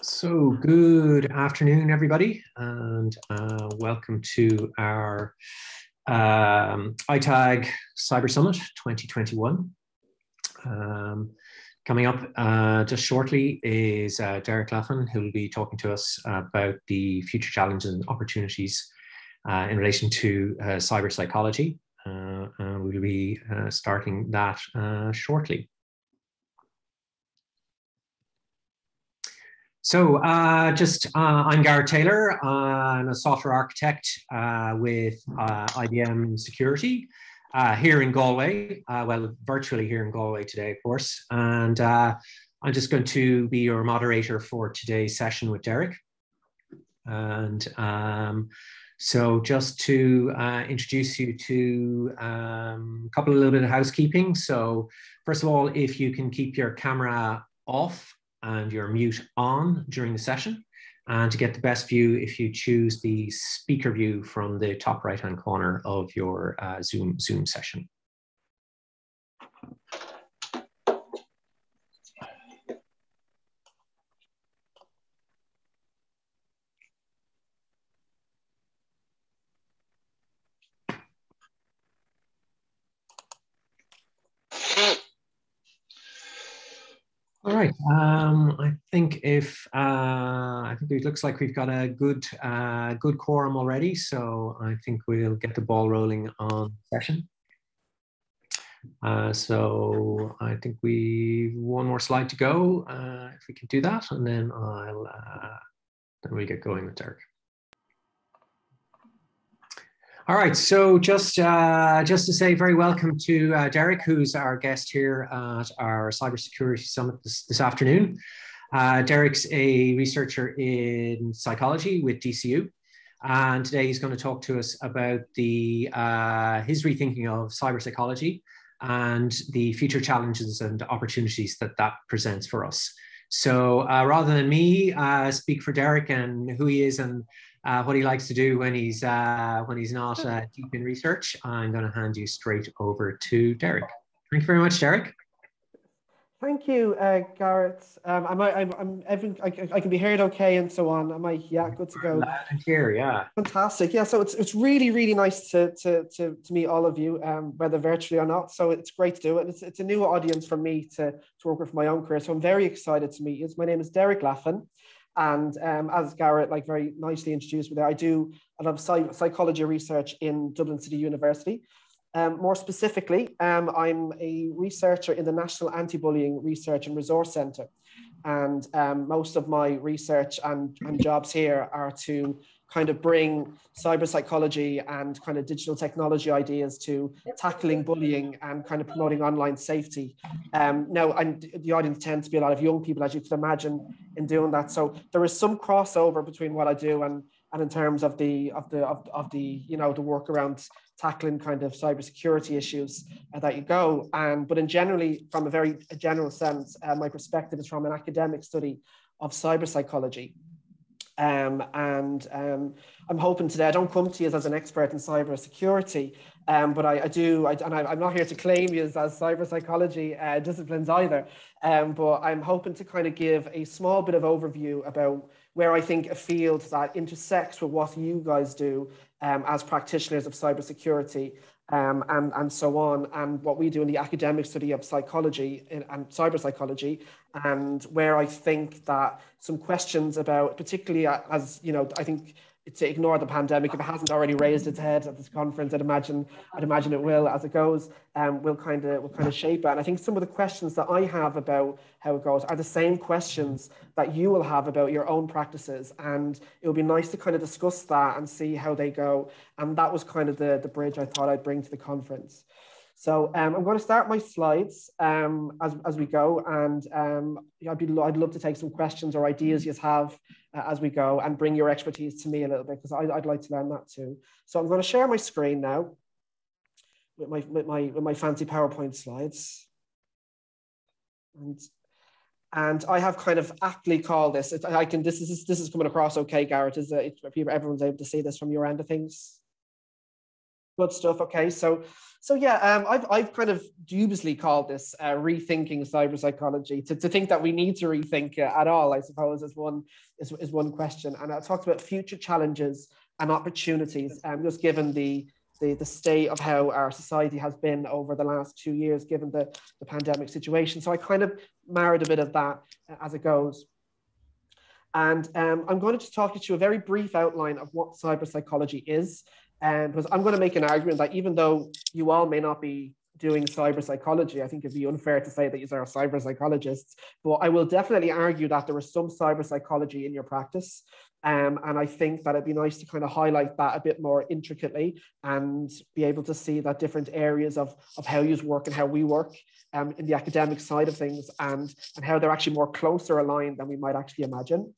So, good afternoon, everybody, and uh, welcome to our um, ITAG Cyber Summit 2021. Um, coming up uh, just shortly is uh, Derek Laffan, who will be talking to us about the future challenges and opportunities uh, in relation to uh, cyber psychology. Uh, we'll be starting that shortly. So uh, just, uh, I'm Garrett Taylor. Uh, I'm a software architect uh, with uh, IBM Security uh, here in Galway, well, virtually here in Galway today, of course. And I'm just going to be your moderator for today's session with Derek. And um, so just to introduce you to um, a couple of little bit of housekeeping. So first of all, if you can keep your camera off and your mute on during the session. And to get the best view, if you choose the speaker view from the top right-hand corner of your uh, Zoom, Zoom session. All right. I think if uh, I think it looks like we've got a good uh, good quorum already, so I think we'll get the ball rolling on session. Uh, so I think we one more slide to go. Uh, if we can do that, and then I'll uh, then we'll get going with Derek. All right, so just uh, just to say very welcome to uh, Derek, who's our guest here at our cybersecurity summit this, this afternoon. Uh, Derek's a researcher in psychology with DCU, and today he's going to talk to us about the uh, his rethinking of cyber psychology and the future challenges and opportunities that that presents for us. So uh, rather than me uh, speak for Derek and who he is and uh, what he likes to do when he's uh, when he's not deep in research. I'm going to hand you straight over to Derek. Thank you very much, Derek. Thank you, uh, Garrett. Um, am I, I'm, I'm I, I, can be heard okay and so on. Am I? Yeah, good to go. And clear, yeah. Fantastic. Yeah, so it's, it's really, really nice to, to, to, to meet all of you, um, whether virtually or not. So it's great to do it. It's, it's a new audience for me to, to work with my own career. So I'm very excited to meet you. My name is Derek Laffan. And um, as Garrett like very nicely introduced me there, I do a lot of psych psychology research in Dublin City University. Um, more specifically, um, I'm a researcher in the National Anti-Bullying Research and Resource Centre. And um, most of my research and, and jobs here are to kind of bring cyber psychology and kind of digital technology ideas to tackling bullying and kind of promoting online safety. Um, now, and the audience tends to be a lot of young people, as you can imagine, in doing that. So there is some crossover between what I do and and in terms of the of the of, of the you know the work around tackling kind of cybersecurity issues uh, that you go. And but in generally, from a very general sense, uh, my perspective is from an academic study of cyber psychology. Um, and um, I'm hoping today, I don't come to you as an expert in cyber security, um, but I, I do, I, and I, am not here to claim you as, as cyber psychology uh, disciplines either, um, but I'm hoping to kind of give a small bit of overview about where I think a field that intersects with what you guys do um, as practitioners of cybersecurity um, and, and so on, and what we do in the academic study of psychology and, and cyber psychology, and where I think that some questions about, particularly as you know, I think to ignore the pandemic if it hasn't already raised its head at this conference. I'd imagine I'd imagine it will as it goes. Um, will kind of will kind of shape it. And I think some of the questions that I have about how it goes are the same questions that you will have about your own practices. And it would be nice to kind of discuss that and see how they go. And that was kind of the the bridge I thought I'd bring to the conference. So um, I'm going to start my slides um, as, as we go, and um, I'd, be, I'd love to take some questions or ideas you have uh, as we go and bring your expertise to me a little bit because I'd, like to learn that too. So I'm going to share my screen now with my, with my, with my fancy PowerPoint slides. And, and I have kind of aptly called this, I can, this is, this is coming across okay, Garrett, is it, everyone's able to see this from your end of things? Good stuff. Okay, so so yeah, um, I've I've kind of dubiously called this uh, rethinking cyber psychology. To, to think that we need to rethink it at all, I suppose, is one is, is one question. And I talked about future challenges and opportunities, um, just given the the, the state of how our society has been over the last two years, given the, the pandemic situation. So I kind of married a bit of that as it goes. And um, I'm going to just talk to you a very brief outline of what cyber psychology is. And because I'm going to make an argument that even though you all may not be doing cyber psychology, I think it'd be unfair to say that you are cyber psychologists, but I will definitely argue that there is some cyber psychology in your practice. Um, and I think that it'd be nice to kind of highlight that a bit more intricately and be able to see that different areas of, of how you work and how we work um, in the academic side of things and, and how they're actually more closer aligned than we might actually imagine.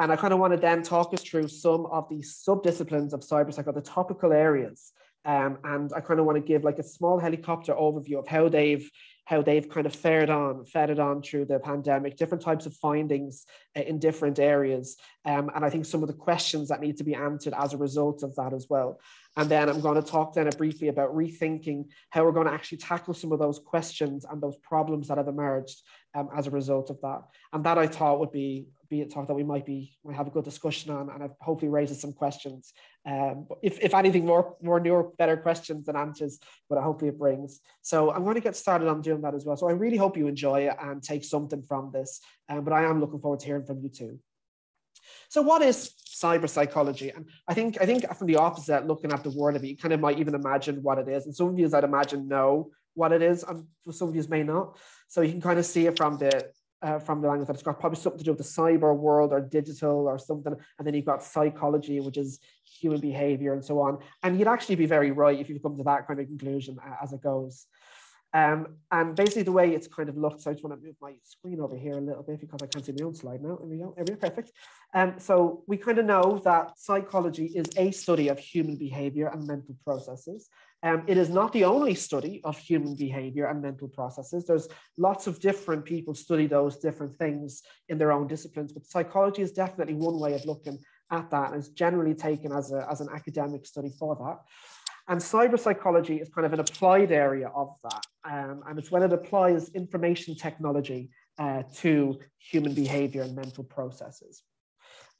And I kind of want to then talk us through some of the subdisciplines of cyberpsychology, the topical areas. Um, and I kind of want to give like a small helicopter overview of how they've how they've kind of fared on, fed it on through the pandemic, different types of findings uh, in different areas. Um, and I think some of the questions that need to be answered as a result of that as well. And then I'm going to talk then briefly about rethinking how we're going to actually tackle some of those questions and those problems that have emerged um, as a result of that. And that I thought would be be a talk that we might be might have a good discussion on, and hopefully raises some questions. Um, if, if anything, more more newer, better questions than answers, but hopefully it brings. So I'm going to get started on doing that as well. So I really hope you enjoy it and take something from this. Um, but I am looking forward to hearing from you too. So what is cyber psychology? And I think I think from the opposite, looking at the word of it, you kind of might even imagine what it is. And some of you, I'd imagine, know what it is, and some of you may not. So you can kind of see it from the uh, from the language that it's got probably something to do with the cyber world or digital or something. And then you've got psychology, which is human behavior and so on. And you'd actually be very right if you come to that kind of conclusion as it goes. Um, and basically the way it's kind of looked, so I just want to move my screen over here a little bit because I can't see my own slide now. There we go, there we go, perfect. Um, so we kind of know that psychology is a study of human behavior and mental processes. Um, it is not the only study of human behavior and mental processes. There's lots of different people study those different things in their own disciplines, but psychology is definitely one way of looking at that and is generally taken as, a, as an academic study for that. And cyber psychology is kind of an applied area of that. Um, and it's when it applies information technology uh, to human behavior and mental processes.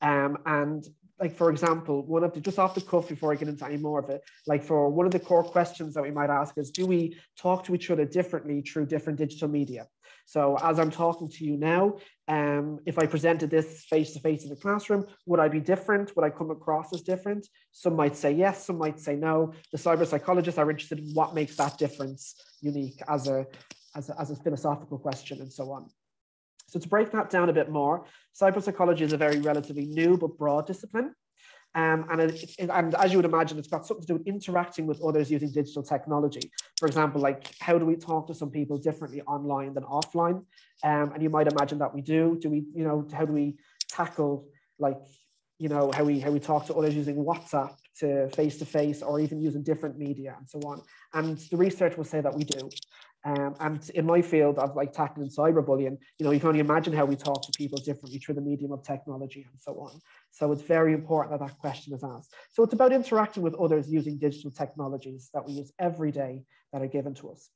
Um, and like for example, one of the just off the cuff before I get into any more of it, like for one of the core questions that we might ask is, do we talk to each other differently through different digital media? So as I'm talking to you now, um, if I presented this face to face in the classroom, would I be different? Would I come across as different? Some might say yes, some might say no. The cyber psychologists are interested in what makes that difference unique as a, as a, as a philosophical question and so on. So to break that down a bit more, cyber psychology is a very relatively new but broad discipline. Um, and, it, it, and as you would imagine, it's got something to do with interacting with others using digital technology. For example, like how do we talk to some people differently online than offline? Um, and you might imagine that we do. Do we, you know, how do we tackle like, you know, how we how we talk to others using WhatsApp to face to face, or even using different media and so on? And the research will say that we do. Um, and in my field of like tackling cyberbullying, you know, you can only imagine how we talk to people differently through the medium of technology and so on. So it's very important that that question is asked. So it's about interacting with others using digital technologies that we use every day that are given to us.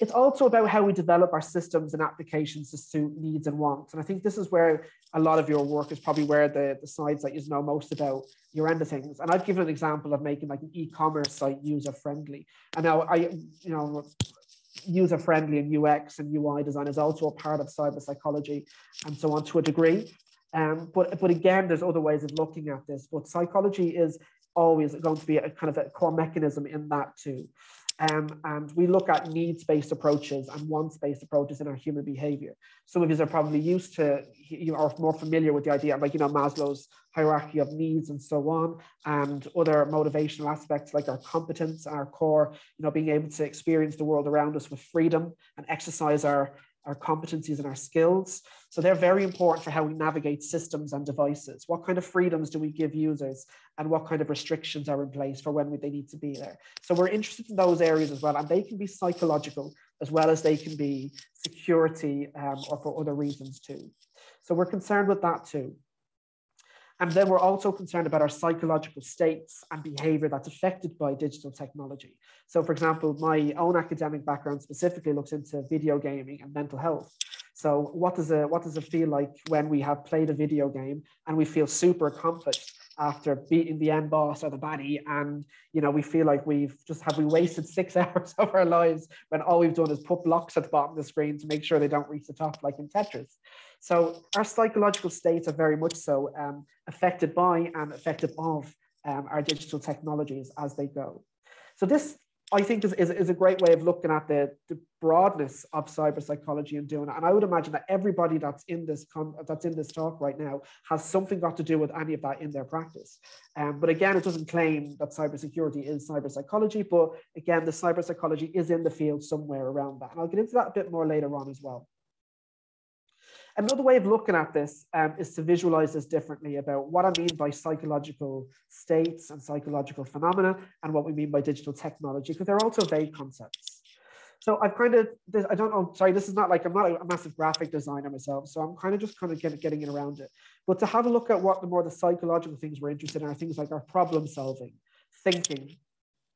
It's also about how we develop our systems and applications to suit needs and wants. And I think this is where a lot of your work is probably where the, the sides that you know most about your end of things. And I've given an example of making like an e-commerce site user-friendly. And now I, you know, user-friendly and UX and UI design is also a part of cyber psychology and so on to a degree. Um, but, but again, there's other ways of looking at this. But psychology is always going to be a kind of a core mechanism in that too. Um, and we look at needs-based approaches and wants-based approaches in our human behavior. Some of you are probably used to, you are more familiar with the idea of like, you know, Maslow's hierarchy of needs and so on, and other motivational aspects like our competence, our core, you know, being able to experience the world around us with freedom and exercise our our competencies and our skills. So they're very important for how we navigate systems and devices. What kind of freedoms do we give users and what kind of restrictions are in place for when they need to be there? So we're interested in those areas as well, and they can be psychological as well as they can be security um, or for other reasons too. So we're concerned with that too. And then we're also concerned about our psychological states and behavior that's affected by digital technology. So, for example, my own academic background specifically looks into video gaming and mental health. So, what does, it, what does it feel like when we have played a video game and we feel super accomplished after beating the end boss or the baddie and you know we feel like we've just have we wasted six hours of our lives when all we've done is put blocks at the bottom of the screen to make sure they don't reach the top like in tetris so our psychological states are very much so um, affected by and affected of um, our digital technologies as they go. So this, I think, is, is, is, a great way of looking at the, the broadness of cyber psychology and doing it. And I would imagine that everybody that's in this that's in this talk right now has something got to do with any of that in their practice. Um, but again, it doesn't claim that cybersecurity is cyber psychology. But again, the cyber psychology is in the field somewhere around that. And I'll get into that a bit more later on as well. Another way of looking at this um, is to visualize this differently about what I mean by psychological states and psychological phenomena and what we mean by digital technology, because they're also vague concepts. So I've kind of, this, I don't know, sorry, this is not like, I'm not a massive graphic designer myself, so I'm kind of just kind of get, getting it around it. But to have a look at what the more the psychological things we're interested in are things like our problem solving, thinking,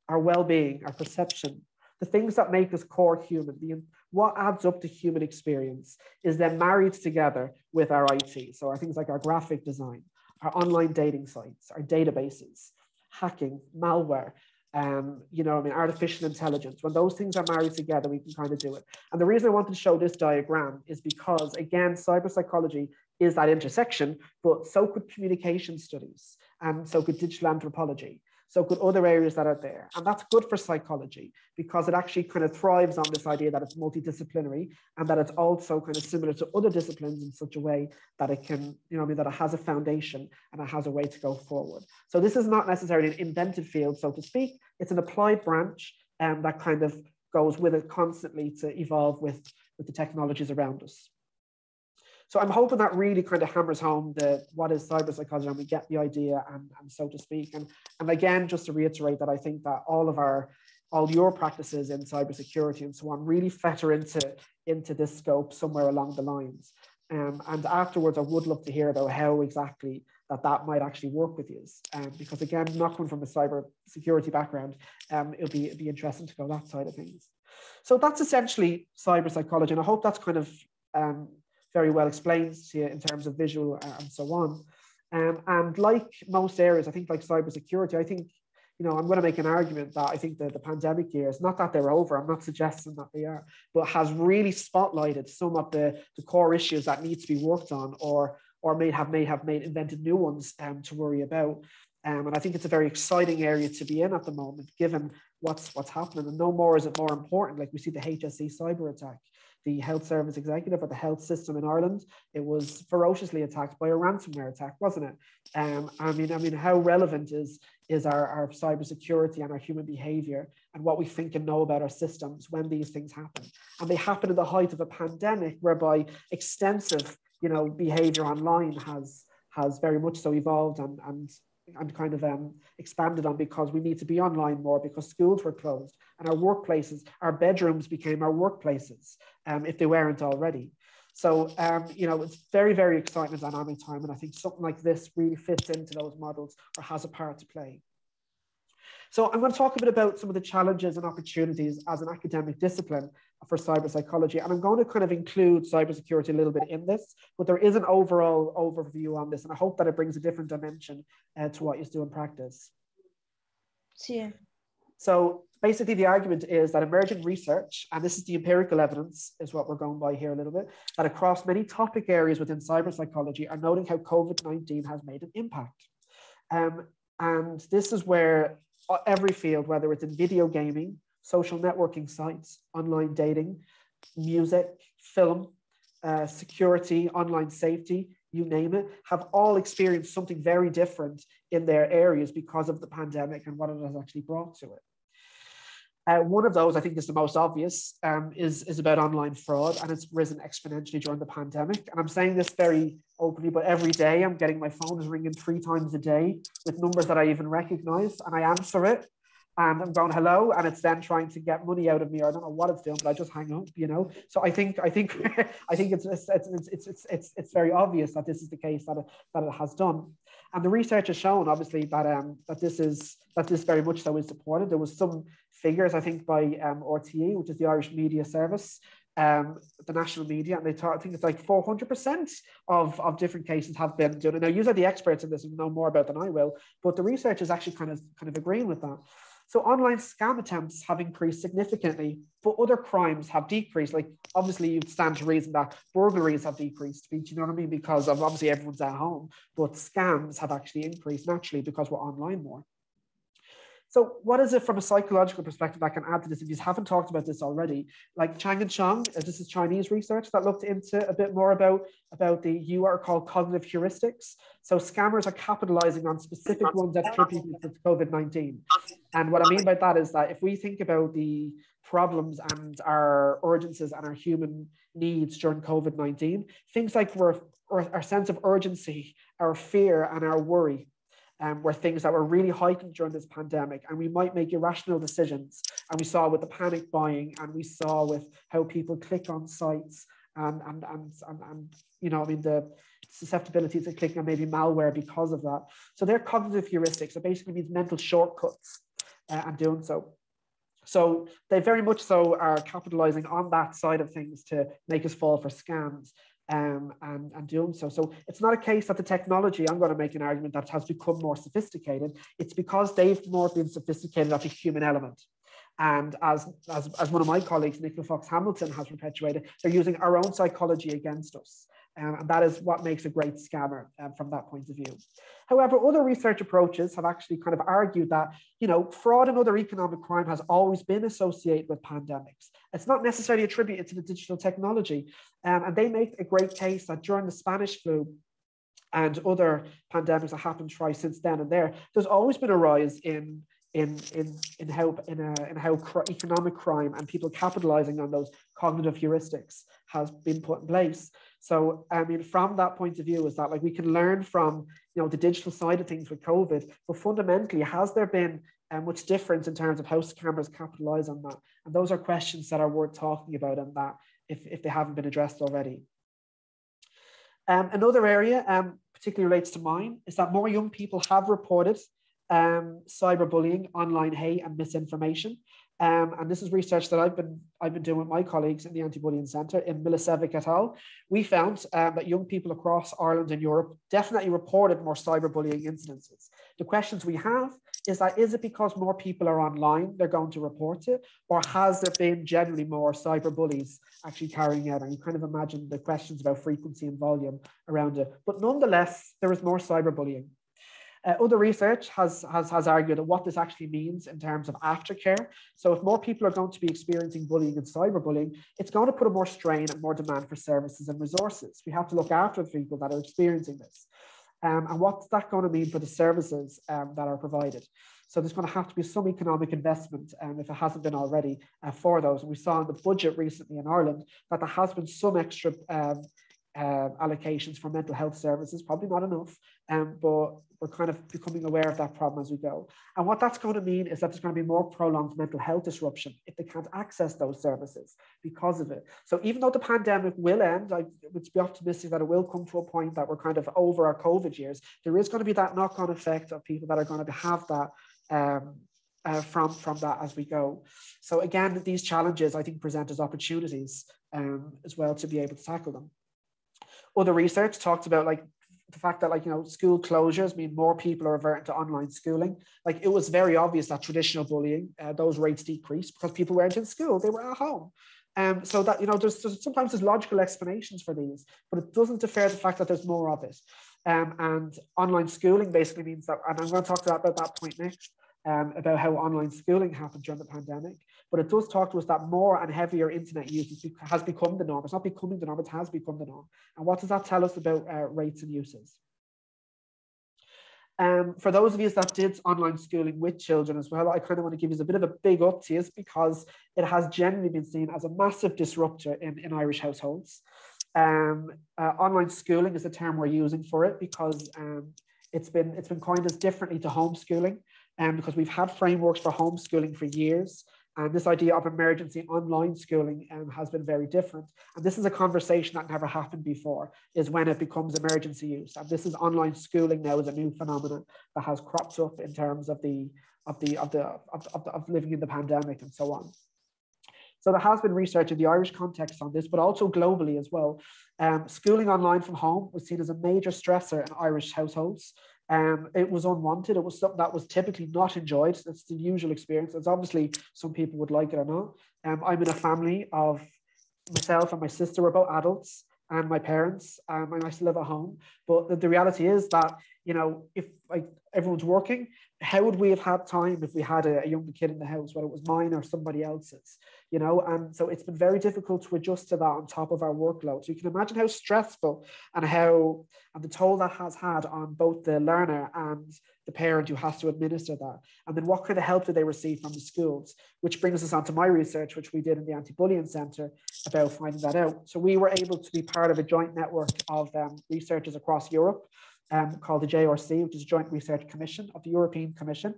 our well-being, our perception, the things that make us core human, the, what adds up to human experience is then married together with our IT. So our things like our graphic design, our online dating sites, our databases, hacking, malware, um, you know, I mean, artificial intelligence. When those things are married together, we can kind of do it. And the reason I wanted to show this diagram is because, again, cyber psychology is that intersection, but so could communication studies, and so could digital anthropology. So could other areas that are there. And that's good for psychology because it actually kind of thrives on this idea that it's multidisciplinary and that it's also kind of similar to other disciplines in such a way that it can, you know, I mean, that it has a foundation and it has a way to go forward. So this is not necessarily an invented field, so to speak. It's an applied branch um, that kind of goes with it constantly to evolve with, with the technologies around us. So I'm hoping that really kind of hammers home the what is cyber psychology and we get the idea and, and so to speak. And, and again, just to reiterate that I think that all of our all your practices in cybersecurity and so on really fetter into, into this scope somewhere along the lines. Um, and afterwards, I would love to hear about how exactly that that might actually work with you. Um, because again, not coming from a cyber security background, um, it'll be, it'll be interesting to go that side of things. So that's essentially cyber psychology. And I hope that's kind of um, very well explained to you in terms of visual and so on. Um, and like most areas, I think like cybersecurity, I think, you know, I'm going to make an argument that I think that the pandemic years, not that they're over, I'm not suggesting that they are, but has really spotlighted some of the, the core issues that need to be worked on or or may have may have made invented new ones um, to worry about. Um, and I think it's a very exciting area to be in at the moment, given what's what's happening. And no more is it more important. Like we see the HSE cyber attack, the health service executive or the health system in Ireland. It was ferociously attacked by a ransomware attack, wasn't it? Um, I mean, I mean, how relevant is is our, our cybersecurity and our human behavior and what we think and know about our systems when these things happen? And they happen at the height of a pandemic, whereby extensive, you know, behavior online has has very much so evolved and and and kind of um, expanded on because we need to be online more because schools were closed and our workplaces, our bedrooms became our workplaces um, if they weren't already. So, um, you know, it's very, very exciting and dynamic time. And I think something like this really fits into those models or has a part to play. So I'm going to talk a bit about some of the challenges and opportunities as an academic discipline for cyber psychology. And I'm going to kind of include cybersecurity a little bit in this, but there is an overall overview on this. And I hope that it brings a different dimension uh, to what you do in practice. Yeah. So basically the argument is that emerging research, and this is the empirical evidence, is what we're going by here a little bit, that across many topic areas within cyber psychology are noting how COVID-19 has made an impact. Um, and this is where every field, whether it's in video gaming, social networking sites, online dating, music, film, uh, security, online safety, you name it, have all experienced something very different in their areas because of the pandemic and what it has actually brought to it. Uh, one of those, I think, is the most obvious, um, is, is about online fraud, and it's risen exponentially during the pandemic. And I'm saying this very openly, but every day I'm getting my phone is ringing three times a day with numbers that I even recognize, and I answer it, and I'm going hello, and it's then trying to get money out of me. Or I don't know what it's doing, but I just hang up, you know. So I think I think I think it's it's it's it's it's it's, it's very obvious that this is the case that it, that it has done. And the research has shown, obviously, that um, that this is that this very much so is supported. There was some figures, I think, by um, RTE, which is the Irish Media Service, um, the national media, and they talk, I think it's like 400% of, of different cases have been done. Now, you are the experts in this and know more about than I will, but the research is actually kind of kind of agreeing with that. So online scam attempts have increased significantly, but other crimes have decreased. Like obviously you'd stand to reason that burglaries have decreased, you know what I mean? Because of obviously everyone's at home, but scams have actually increased naturally because we're online more. So what is it from a psychological perspective I can add to this if you haven't talked about this already? Like Chang and Chong, uh, this is Chinese research that looked into a bit more about, about the you are called cognitive heuristics. So scammers are capitalizing on specific ones that trip people with COVID-19. And what I mean by that is that if we think about the problems and our urgencies and our human needs during COVID-19, things like our sense of urgency, our fear and our worry um, were things that were really heightened during this pandemic, and we might make irrational decisions. And we saw with the panic buying, and we saw with how people click on sites, and and and and, and you know, I mean the susceptibility to clicking on maybe malware because of that. So they're cognitive heuristics. It basically means mental shortcuts uh, and doing so. So they very much so are capitalizing on that side of things to make us fall for scams um, and, and doing so. So it's not a case that the technology, I'm going to make an argument that has become more sophisticated. It's because they've more been sophisticated at the human element. And as, as, as one of my colleagues, Nicola Fox Hamilton, has perpetuated, they're using our own psychology against us. Um, and that is what makes a great scammer um, from that point of view. However, other research approaches have actually kind of argued that, you know, fraud and other economic crime has always been associated with pandemics. It's not necessarily attributed to the digital technology. Um, and they make a great case that during the Spanish flu, and other pandemics that happened twice since then and there, there's always been a rise in in in in how in, a, in how cr- economic crime and people capitalizing on those cognitive heuristics has been put in place. So, I mean, from that point of view, is that like we can learn from you know the digital side of things with COVID, but fundamentally, has there been um, much difference in terms of how scammers capitalize on that? And those are questions that are worth talking about, and that if if they haven't been addressed already. Um, another area, um, particularly relates to mine, is that more young people have reported um, cyberbullying, online hate, and misinformation. Um, and this is research that I've been I've been doing with my colleagues in the Anti-Bullying Centre in Milosevic et al. We found um, that young people across Ireland and Europe definitely reported more cyberbullying incidences. The questions we have is that is it because more people are online they're going to report it, or has there been generally more cyberbullies actually carrying out? And you kind of imagine the questions about frequency and volume around it. But nonetheless, there is more cyberbullying. Uh, other research has, has, has argued that what this actually means in terms of aftercare. So if more people are going to be experiencing bullying and cyberbullying, it's going to put a more strain and more demand for services and resources. We have to look after the people that are experiencing this. Um, and what's that going to mean for the services um, that are provided? So there's going to have to be some economic investment, um, if it hasn't been already, uh, for those. We saw in the budget recently in Ireland that there has been some extra um, uh, allocations for mental health services, probably not enough, um, but we're kind of becoming aware of that problem as we go. And what that's going to mean is that there's going to be more prolonged mental health disruption if they can't access those services because of it. So even though the pandemic will end, I would be optimistic that it will come to a point that we're kind of over our COVID years, there is going to be that knock-on effect of people that are going to have that um, uh, from, from that as we go. So again, these challenges I think present as opportunities um, as well to be able to tackle them other research talked about like the fact that like you know school closures mean more people are reverting to online schooling. Like it was very obvious that traditional bullying uh, those rates decreased because people weren't in school they were at home. Um, so that you know there's, there's, sometimes there's logical explanations for these but it doesn't defer the fact that there's more of it. Um, and online schooling basically means that and i'm going to talk about that point next um, about how online schooling happened during the pandemic. But it does talk to us that more and heavier internet use has become the norm. It's not becoming the norm, it has become the norm. And what does that tell us about uh, rates and uses? Um, for those of you that did online schooling with children as well, I kind of want to give you a bit of a big up to you because it has generally been seen as a massive disruptor in, in Irish households. Um, uh, online schooling is the term we're using for it because um, it's been it's been coined as differently to homeschooling um, because we've had frameworks for homeschooling for years. And this idea of emergency online schooling um, has been very different. And this is a conversation that never happened before, is when it becomes emergency use. And this is online schooling now is a new phenomenon that has cropped up in terms of the of the of the of, of, of living in the pandemic and so on. So there has been research in the Irish context on this, but also globally as well. Um, schooling online from home was seen as a major stressor in Irish households. Um, it was unwanted. It was something that was typically not enjoyed. That's the usual experience. It's obviously some people would like it or not. Um, I'm in a family of myself and my sister. We're both adults, and my parents. Um, and I still live at home. But the, the reality is that you know, if like everyone's working, how would we have had time if we had a, a young kid in the house, whether it was mine or somebody else's? you know? And so it's been very difficult to adjust to that on top of our workload. So you can imagine how stressful and how and the toll that has had on both the learner and the parent who has to administer that. And then what kind of help do they receive from the schools? Which brings us on to my research which we did in the anti-bullying center about finding that out. So we were able to be part of a joint network of um, researchers across europe um, called the JRC, which is Joint Research Commission of the European Commission.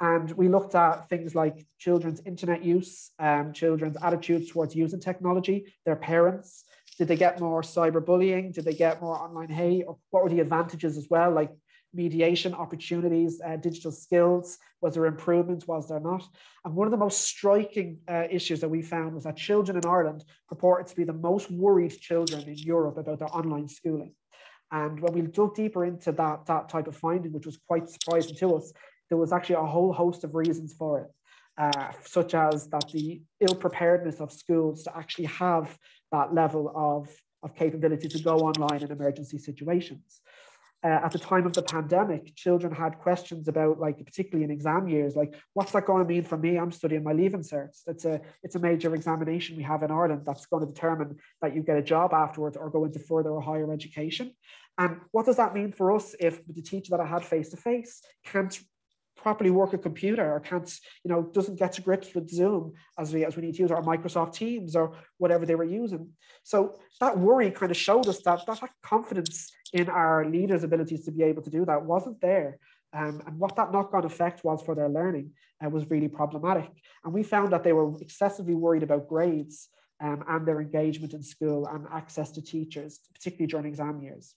And we looked at things like children's internet use, um, children's attitudes towards using technology, their parents. Did they get more cyberbullying? Did they get more online hate? Or what were the advantages as well, like mediation opportunities, uh, digital skills? Was there improvement? Was there not? And one of the most striking uh, issues that we found was that children in Ireland purported to be the most worried children in Europe about their online schooling. And when we dug deeper into that, that type of finding, which was quite surprising to us, there was actually a whole host of reasons for it, uh, such as that the ill preparedness of schools to actually have that level of, of capability to go online in emergency situations. Uh, at the time of the pandemic, children had questions about, like, particularly in exam years, like, what's that going to mean for me? I'm studying my leaving certs. It's a it's a major examination we have in Ireland that's going to determine that you get a job afterwards or go into further or higher education. And what does that mean for us if the teacher that I had face to face can't properly work a computer or can't, you know, doesn't get to grips with Zoom as we as we need to use our Microsoft Teams or whatever they were using. So that worry kind of showed us that that confidence in our leaders' abilities to be able to do that wasn't there. Um, and what that knock-on effect was for their learning uh, was really problematic. And we found that they were excessively worried about grades um, and their engagement in school and access to teachers, particularly during exam years.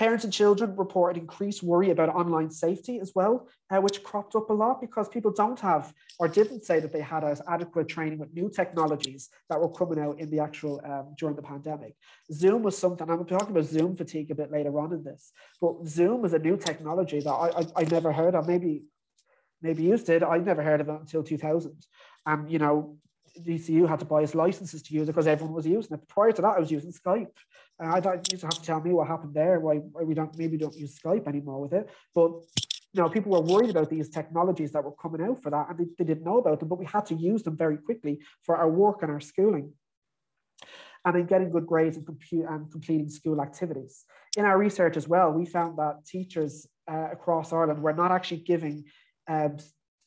Parents and children reported increased worry about online safety as well, uh, which cropped up a lot because people don't have or didn't say that they had as adequate training with new technologies that were coming out in the actual um, during the pandemic. Zoom was something, I'm talking about Zoom fatigue a bit later on in this, but Zoom is a new technology that I, I, I never heard of. Maybe maybe used it. I never heard of it until 2000. And, you know, DCU had to buy us licenses to use it because everyone was using it. Prior to that, I was using Skype. And I thought you used to have to tell me what happened there, why, why we don't maybe don't use Skype anymore with it. But you know, people were worried about these technologies that were coming out for that, and they, they didn't know about them, but we had to use them very quickly for our work and our schooling. And then getting good grades and, compute, and completing school activities. In our research as well, we found that teachers uh, across Ireland were not actually giving um,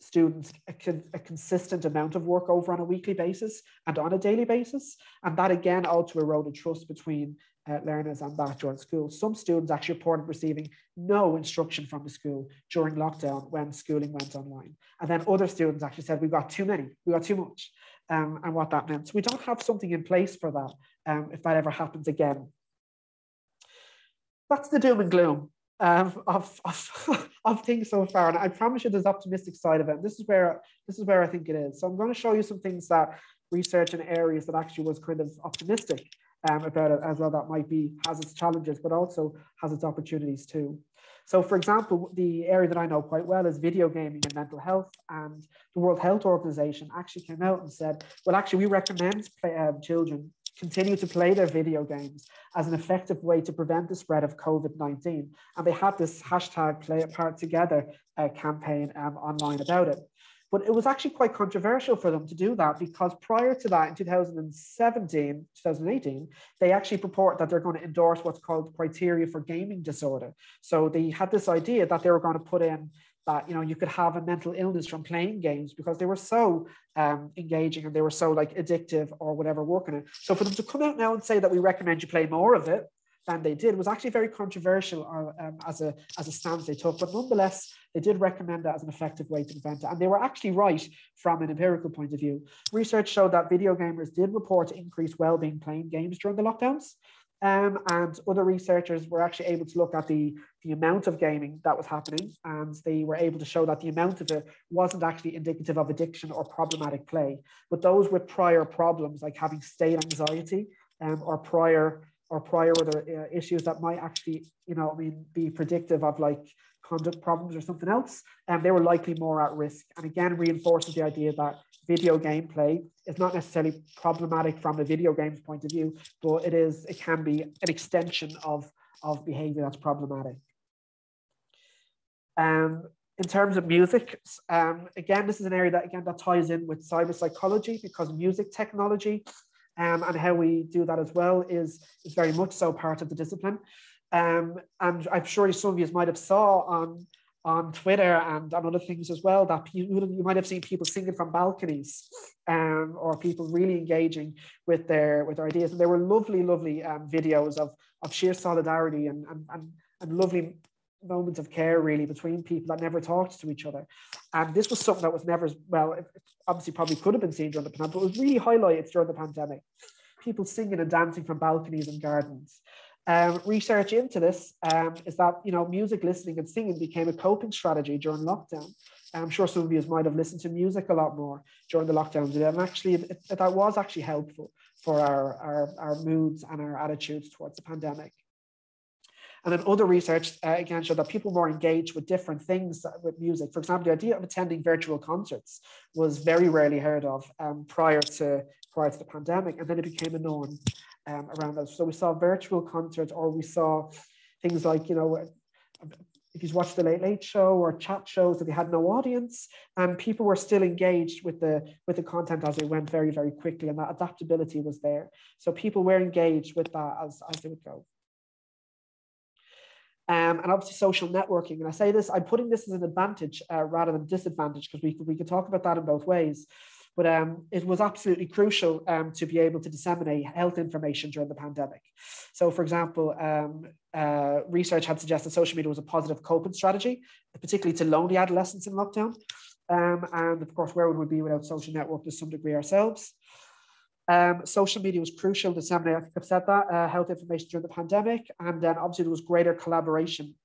students a, con- a, consistent amount of work over on a weekly basis and on a daily basis. And that again all also eroded trust between uh, learners and that during school. Some students actually reported receiving no instruction from the school during lockdown when schooling went online. And then other students actually said, we got too many, we got too much, um, and what that meant. So we don't have something in place for that um, if that ever happens again. That's the doom and gloom um, of, of, of things so far. And I promise you there's optimistic side of it. This is where this is where I think it is. So I'm going to show you some things that research in areas that actually was kind of optimistic um, about it as well. That might be has its challenges, but also has its opportunities too. So, for example, the area that I know quite well is video gaming and mental health. And the World Health Organization actually came out and said, well, actually, we recommend play, uh, children continue to play their video games as an effective way to prevent the spread of COVID 19. And they had this hashtag play apart together uh, campaign um, online about it. But it was actually quite controversial for them to do that because prior to that, in 2017, 2018, they actually purport that they're going to endorse what's called criteria for gaming disorder. So they had this idea that they were going to put in that you know you could have a mental illness from playing games because they were so um, engaging and they were so like addictive or whatever working it. So for them to come out now and say that we recommend you play more of it, than they did was actually very controversial uh, um, as, a, as a stance they took. But nonetheless, they did recommend that as an effective way to prevent it. And they were actually right from an empirical point of view. Research showed that video gamers did report increased well-being playing games during the lockdowns. Um, and other researchers were actually able to look at the, the amount of gaming that was happening, and they were able to show that the amount of it wasn't actually indicative of addiction or problematic play. But those with prior problems, like having state anxiety um, or prior or prior other uh, issues that might actually, you know, I mean, be predictive of like conduct problems or something else, and um, they were likely more at risk. And again, reinforces the idea that video gameplay is not necessarily problematic from a video game's point of view, but it is it can be an extension of, of behavior that's problematic. Um, in terms of music, um, again, this is an area that again that ties in with cyber psychology because music technology um, and how we do that as well is, is very much so part of the discipline. Um, and I'm sure some of you might have saw on on Twitter and on other things as well that you, might have seen people singing from balconies um, or people really engaging with their with their ideas. And there were lovely, lovely um, videos of, of sheer solidarity and, and, and, and lovely moments of care really between people that never talked to each other. And this was something that was never, well, it obviously probably could have been seen during the pandemic, but it was really highlighted during the pandemic. People singing and dancing from balconies and gardens. Um, research into this um, is that you know music listening and singing became a coping strategy during lockdown. I'm sure some of you might have listened to music a lot more during the lockdown, and actually it, it, that was actually helpful for our, our, our moods and our attitudes towards the pandemic. And then other research uh, again showed that people were engaged with different things with music. For example, the idea of attending virtual concerts was very rarely heard of um, prior to prior to the pandemic, and then it became a norm um, around us. So we saw virtual concerts, or we saw things like, you know, if you watched the Late Late Show or chat shows that they had no audience, and people were still engaged with the with the content as they went very very quickly, and that adaptability was there. So people were engaged with that as as they would go. Um, and obviously social networking. And I say this, I'm putting this as an advantage uh, rather than disadvantage because we we could talk about that in both ways. But um, it was absolutely crucial um, to be able to disseminate health information during the pandemic. So, for example, um, uh, research had suggested social media was a positive coping strategy, particularly to lonely adolescents in lockdown. Um, and of course, where would we be without social network to some degree ourselves? Um, social media was crucial to disseminate, I think I've said that, uh, health information during the pandemic. And then obviously there was greater collaboration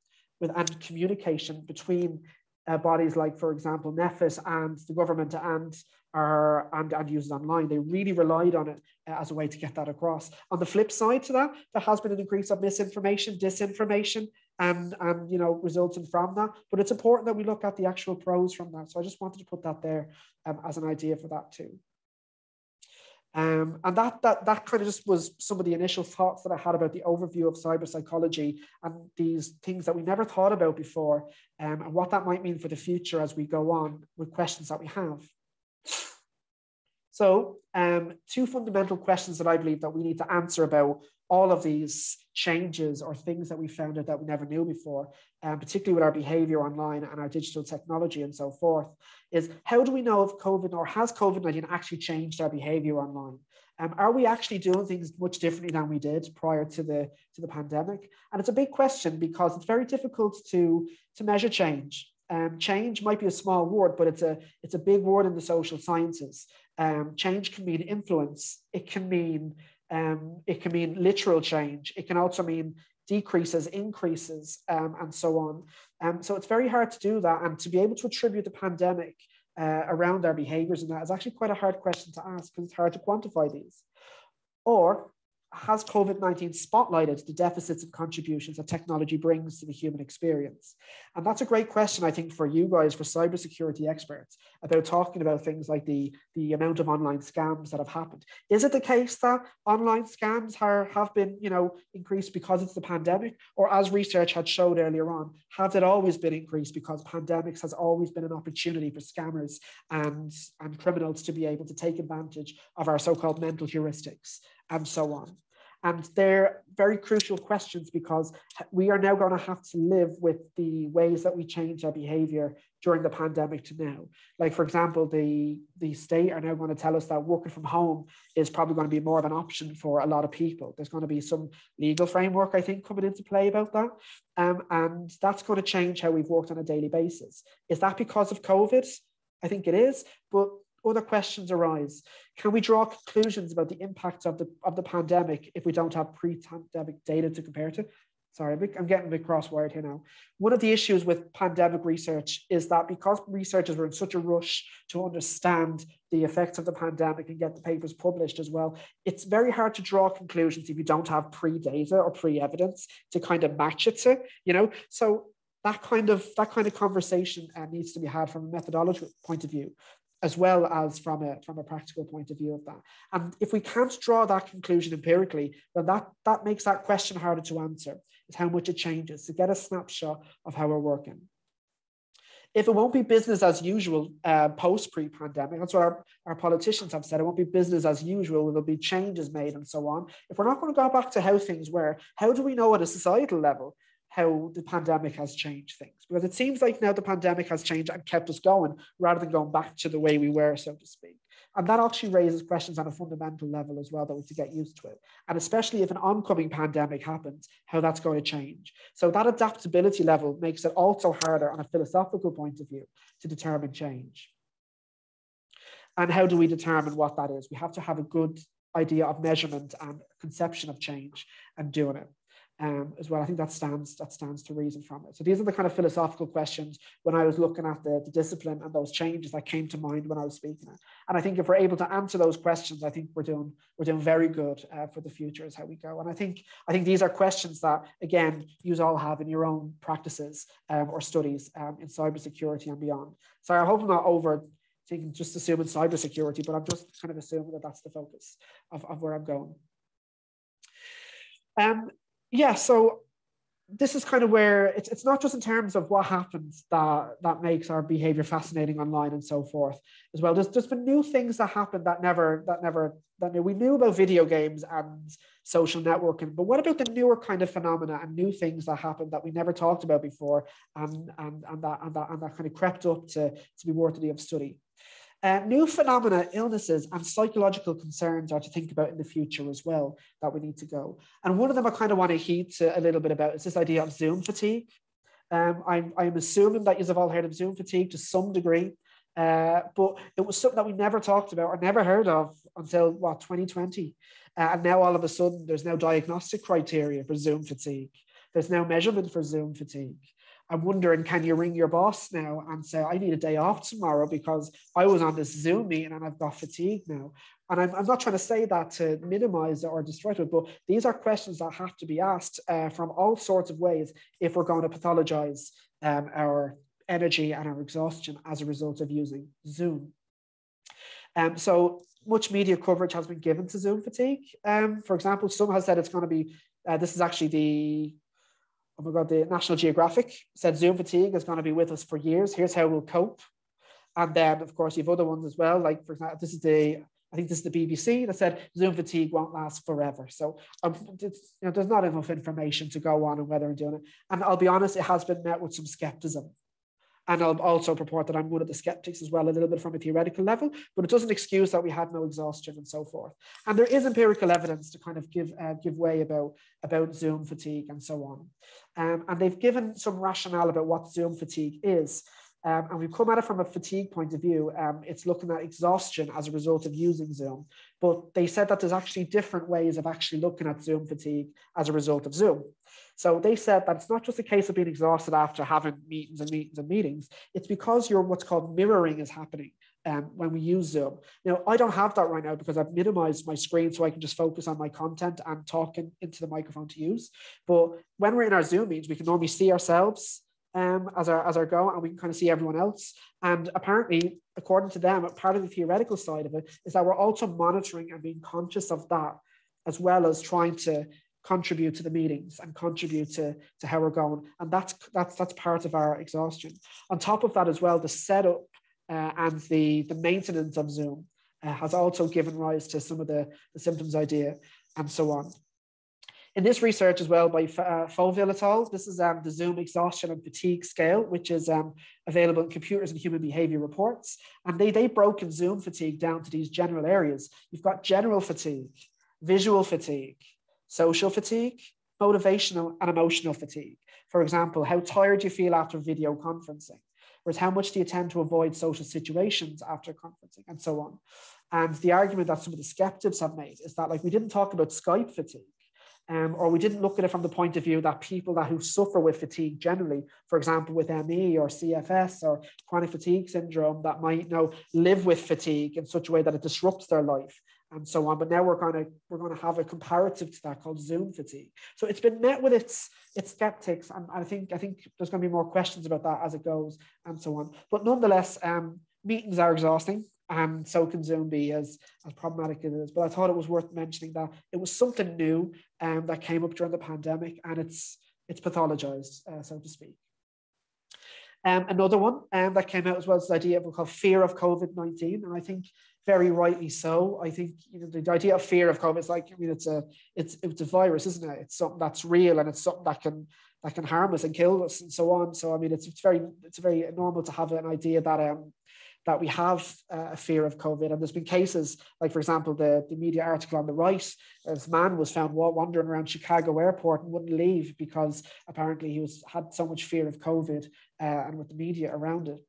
with and communication between uh, bodies like, for example, NPHET and the government and our and, and users online. They really relied on it uh, as a way to get that across. On the flip side to that, there has been an increase of misinformation, disinformation, and and you know resulting from that. But it's important that we look at the actual pros from that. So I just wanted to put that there um, as an idea for that too. Um, and that, that, that kind of just was some of the initial thoughts that I had about the overview of cyber psychology and these things that we never thought about before um, and what that might mean for the future as we go on with questions that we have. So um, two fundamental questions that I believe that we need to answer about all of these changes or things that we found out that we never knew before, um, particularly with our behavior online and our digital technology and so forth, is how do we know if COVID or has COVID 19 actually changed our behavior online? Um, are we actually doing things much differently than we did prior to the to the pandemic? And it's a big question because it's very difficult to to measure change. Um, change might be a small word, but it's a it's a big word in the social sciences. Um, change can mean influence. It can mean um, it can mean literal change. It can also mean decreases, increases, um, and so on. Um, so it's very hard to do that. And to be able to attribute the pandemic uh, around our behaviors and that is actually quite a hard question to ask because it's hard to quantify these. Or has COVID 19 spotlighted the deficits and contributions that technology brings to the human experience? And that's a great question, I think, for you guys, for cybersecurity experts, about talking about things like the, the amount of online scams that have happened. Is it the case that online scams are, have been you know, increased because it's the pandemic? Or as research had showed earlier on, has it always been increased because pandemics has always been an opportunity for scammers and, and criminals to be able to take advantage of our so called mental heuristics? and so on. And they're very crucial questions because we are now going to have to live with the ways that we change our behavior during the pandemic to now. Like, for example, the, the state are now going to tell us that working from home is probably going to be more of an option for a lot of people. There's going to be some legal framework, I think, coming into play about that. Um, and that's going to change how we've worked on a daily basis. Is that because of COVID? I think it is. But other questions arise. Can we draw conclusions about the impacts of the, of the pandemic if we don't have pre-pandemic data to compare to? Sorry, I'm getting a bit cross-wired here now. One of the issues with pandemic research is that because researchers were in such a rush to understand the effects of the pandemic and get the papers published as well, it's very hard to draw conclusions if you don't have pre-data or pre-evidence to kind of match it to, you know? So that kind of that kind of conversation uh, needs to be had from a methodological point of view as well as from a from a practical point of view of that. And if we can't draw that conclusion empirically, then that that makes that question harder to answer. Is how much it changes to get a snapshot of how we're working. If it won't be business as usual uh, post pre-pandemic, that's what our, our politicians have said. It won't be business as usual. There'll be changes made and so on. If we're not going to go back to how things were, how do we know at a societal level how the pandemic has changed things because it seems like now the pandemic has changed and kept us going rather than going back to the way we were, so to speak. And that actually raises questions on a fundamental level as well that we have to get used to it. And especially if an oncoming pandemic happens, how that's going to change. So that adaptability level makes it also harder on a philosophical point of view to determine change. And how do we determine what that is? We have to have a good idea of measurement and conception of change and doing it um, as well. I think that stands that stands to reason from it. So these are the kind of philosophical questions when I was looking at the, the discipline and those changes that came to mind when I was speaking it. And I think if we're able to answer those questions, I think we're doing we're doing very good uh, for the future is how we go. And I think I think these are questions that again you all have in your own practices um, or studies um, in cybersecurity and beyond. So I hope I'm not over thinking just assuming cybersecurity, but I'm just kind of assuming that that's the focus of, of where I'm going. Um, yeah, so this is kind of where it's, it's not just in terms of what happens that that makes our behavior fascinating online and so forth as well. There's, there's been new things that happen that never that never that we knew about video games and social networking, but what about the newer kind of phenomena and new things that happened that we never talked about before and and, and that and that and that kind of crept up to, to be worthy of study. Uh, new phenomena, illnesses, and psychological concerns are to think about in the future as well that we need to go. And one of them I kind of want to heat a little bit about is this idea of Zoom fatigue. Um, I'm, I'm assuming that you've all heard of Zoom fatigue to some degree, uh, but it was something that we never talked about or never heard of until what 2020. Uh, and now all of a sudden, there's no diagnostic criteria for Zoom fatigue. There's no measurement for Zoom fatigue. I'm wondering, can you ring your boss now and say, I need a day off tomorrow because I was on this Zoom meeting and I've got fatigue now? And I'm, I'm not trying to say that to minimize or destroy it, but these are questions that have to be asked uh, from all sorts of ways if we're going to pathologize um, our energy and our exhaustion as a result of using Zoom. Um, so much media coverage has been given to Zoom fatigue. Um, for example, some has said it's going to be, uh, this is actually the oh my God, the National Geographic said Zoom fatigue is going to be with us for years. Here's how we'll cope. And then, of course, you have other ones as well. Like, for example, this is the, I think this is the BBC that said Zoom fatigue won't last forever. So um, you know, there's not enough information to go on and whether I'm doing it. And I'll be honest, it has been met with some skepticism. And I'll also purport that I'm one of the skeptics as well, a little bit from a theoretical level, but it doesn't excuse that we had no exhaustion and so forth. And there is empirical evidence to kind of give uh, give way about, about Zoom fatigue and so on. Um, and they've given some rationale about what Zoom fatigue is. Um, and we've come at it from a fatigue point of view. Um, it's looking at exhaustion as a result of using Zoom. But they said that there's actually different ways of actually looking at Zoom fatigue as a result of Zoom. So they said that it's not just a case of being exhausted after having meetings and meetings and meetings. It's because you're what's called mirroring is happening um, when we use Zoom. Now, I don't have that right now because I've minimized my screen so I can just focus on my content and talking into the microphone to use. But when we're in our Zoom meetings, we can normally see ourselves um, as our as our go, and we can kind of see everyone else. And apparently, according to them, part of the theoretical side of it is that we're also monitoring and being conscious of that, as well as trying to contribute to the meetings and contribute to, to how we're going. And that's that's that's part of our exhaustion. On top of that as well, the setup uh, and the, the maintenance of Zoom uh, has also given rise to some of the, the symptoms idea and so on. In this research as well by uh, Fauville et al., this is um, the Zoom exhaustion and fatigue scale, which is um, available in computers and human behavior reports. And they, they broken Zoom fatigue down to these general areas. You've got general fatigue, visual fatigue, social fatigue, motivational and emotional fatigue. For example, how tired you feel after video conferencing, whereas how much do you tend to avoid social situations after conferencing, and so on. And the argument that some of the skeptics have made is that, like, we didn't talk about Skype fatigue, um, or we didn't look at it from the point of view that people that who suffer with fatigue generally, for example, with ME or CFS or chronic fatigue syndrome, that might know live with fatigue in such a way that it disrupts their life and so on. But now we're going to we're going to have a comparative to that called Zoom fatigue. So it's been met with its its skeptics, and I think I think there's going to be more questions about that as it goes, and so on. But nonetheless, um, meetings are exhausting, and so can Zoom be as as problematic as it is. But I thought it was worth mentioning that it was something new um, that came up during the pandemic, and it's it's pathologized, uh, so to speak. Um, another one um, that came out as well is the idea of call fear of COVID 19. And I think very rightly so. I think you know the idea of fear of COVID is like I mean it's a it's it's a virus, isn't it? It's something that's real and it's something that can that can harm us and kill us and so on. So I mean it's, it's very it's very normal to have an idea that um that we have uh, a fear of COVID. And there's been cases like, for example, the, the media article on the right, this man was found wandering around Chicago airport and wouldn't leave because apparently he was had so much fear of COVID uh, and with the media around it.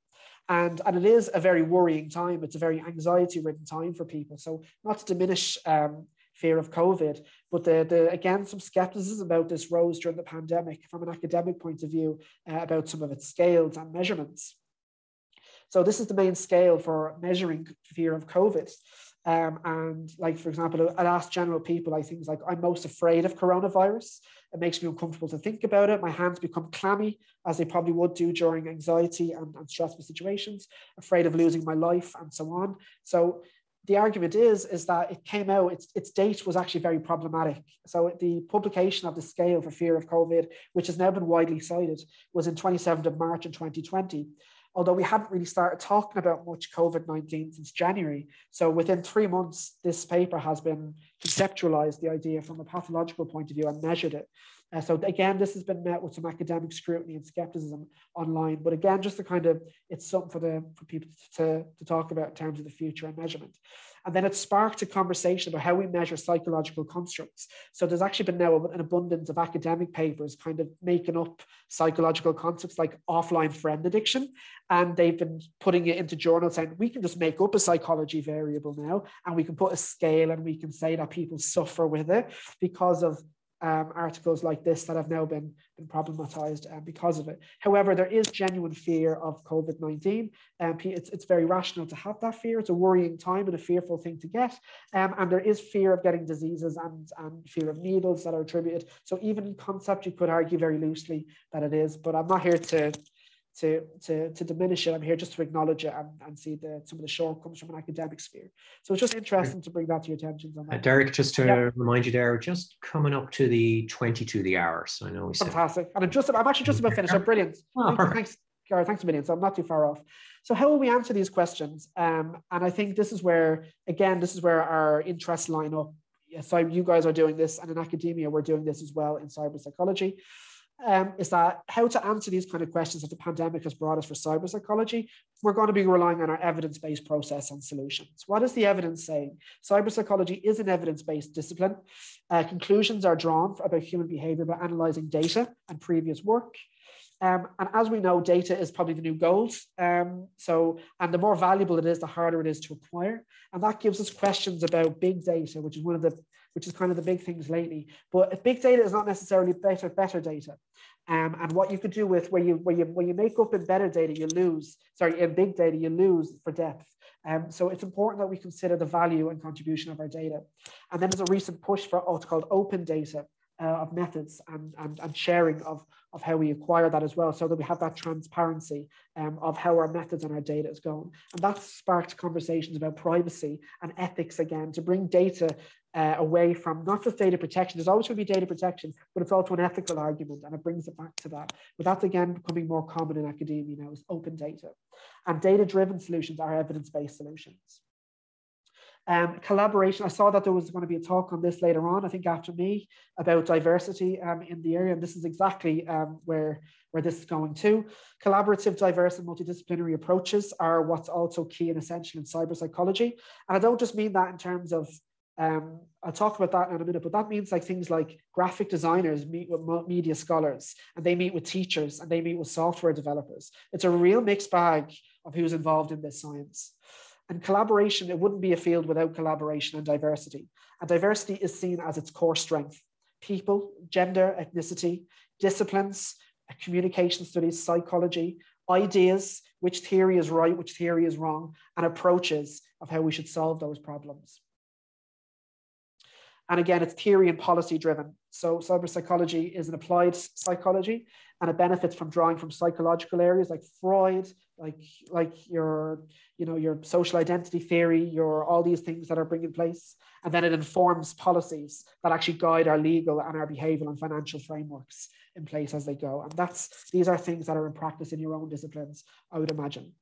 And, and it is a very worrying time. It's a very anxiety ridden time for people. So, not to diminish um, fear of COVID, but the, the, again, some skepticism about this rose during the pandemic from an academic point of view uh, about some of its scales and measurements. So, this is the main scale for measuring fear of COVID. Um, and like, for example, I'd ask general people, like things like, I'm most afraid of coronavirus. It makes me uncomfortable to think about it. My hands become clammy, as they probably would do during anxiety and, and stressful situations, afraid of losing my life, and so on. So the argument is is that it came out its, its date was actually very problematic so the publication of the scale for fear of covid which has now been widely cited was in 27th of march in 2020 although we hadn't really started talking about much COVID 19 since January. So within three months, this paper has been conceptualized the idea from a pathological point of view and measured it. Uh, so again, this has been met with some academic scrutiny and skepticism online. But again, just to kind of, it's something for the for people to, to talk about in terms of the future and measurement. And then it sparked a conversation about how we measure psychological constructs. So there's actually been now an abundance of academic papers kind of making up psychological concepts like offline friend addiction. And they've been putting it into journals saying we can just make up a psychology variable now and we can put a scale and we can say that people suffer with it because of um, articles like this that have now been, been problematized um, because of it. However, there is genuine fear of COVID 19. Um, it's, it's very rational to have that fear. It's a worrying time and a fearful thing to get. Um, and there is fear of getting diseases and, and fear of needles that are attributed. So, even in concept, you could argue very loosely that it is, but I'm not here to to, to, to diminish it. I'm here just to acknowledge it and, and see the, some of the shortcomings from an academic sphere. So it's just interesting to bring that to your attention. Uh, Derek, just to yeah. remind you there, just coming up to the 22 the hour. So I know we Fantastic. Said. And I'm, just, I'm actually just about finished. So brilliant. Oh, thanks, thanks, Gareth, thanks a million. So I'm not too far off. So how will we answer these questions? Um, and I think this is where, again, this is where our interests line up. Yeah, so you guys are doing this, and in academia, we're doing this as well in cyber psychology um, is that how to answer these kind of questions that the pandemic has brought us for cyber psychology, we're going to be relying on our evidence-based process and solutions. What is the evidence saying? Cyber psychology is an evidence-based discipline. Uh, conclusions are drawn about human behavior by analyzing data and previous work. Um, and as we know, data is probably the new gold. Um, so, and the more valuable it is, the harder it is to acquire. And that gives us questions about big data, which is one of the which is kind of the big things lately. But big data is not necessarily better, better data. Um, and what you could do with where you where you when you make up in better data, you lose. Sorry, in big data, you lose for depth. Um, so it's important that we consider the value and contribution of our data. And then there's a recent push for what's called open data, uh, of methods and, and, and sharing of, of how we acquire that as well, so that we have that transparency um, of how our methods and our data is going. And that sparked conversations about privacy and ethics again, to bring data uh, away from not just data protection. There's always going to be data protection, but it's also an ethical argument, and it brings it back to that. But that's again becoming more common in academia now is open data, and data-driven solutions are evidence-based solutions. Um, collaboration, I saw that there was going to be a talk on this later on, I think after me, about diversity um, in the area. And this is exactly um, where, where this is going to. Collaborative, diverse, and multidisciplinary approaches are what's also key and essential in cyber psychology. And I don't just mean that in terms of um, I'll talk about that in a minute, but that means like things like graphic designers meet with media scholars and they meet with teachers and they meet with software developers. It's a real mixed bag of who's involved in this science. And collaboration, it wouldn't be a field without collaboration and diversity. And diversity is seen as its core strength. People, gender, ethnicity, disciplines, communication studies, psychology, ideas, which theory is right, which theory is wrong, and approaches of how we should solve those problems. And again, it's theory and policy driven. So cyber psychology is an applied psychology and it benefits from drawing from psychological areas like Freud, like, like your, you know, your social identity theory, your all these things that are bringing place. And then it informs policies that actually guide our legal and our behavioral and financial frameworks in place as they go. And that's these are things that are in practice in your own disciplines, I would imagine.